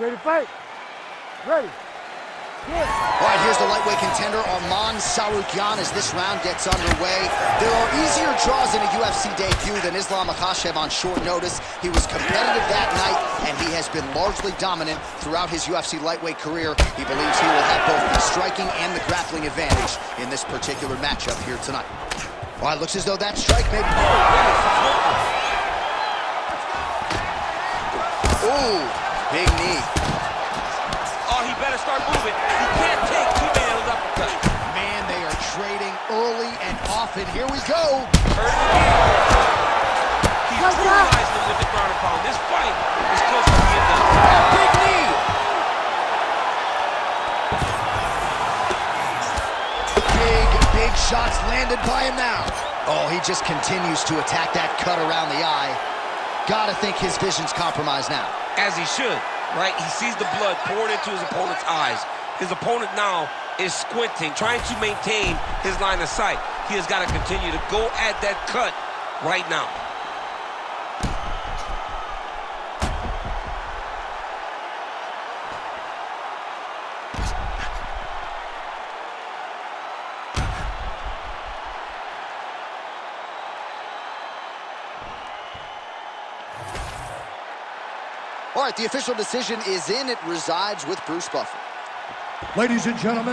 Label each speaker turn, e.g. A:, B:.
A: Ready to fight. Ready. Yes.
B: All right, here's the lightweight contender, Arman Tsarukyan, as this round gets underway. There are easier draws in a UFC debut than Islam Makhachev on short notice. He was competitive that night, and he has been largely dominant throughout his UFC lightweight career. He believes he will have both the striking and the grappling advantage in this particular matchup here tonight. All right, looks as though that strike may be... Ooh, big knee.
C: Oh, he better start moving. He can't take two man of uppercut.
B: Man, they are trading early and often. Here we go.
C: Hurt him again. He's brutalizing him with the ground and pound. This fight is close to being done.
B: Big knee. Big, big shots landed by him now. Oh, he just continues to attack that cut around the eye. Gotta think his vision's compromised now.
C: As he should, right? He sees the blood pouring into his opponent's eyes. His opponent now is squinting, trying to maintain his line of sight. He has got to continue to go at that cut right now.
B: All right, the official decision is in. It resides with Bruce Buffer.
A: Ladies and gentlemen.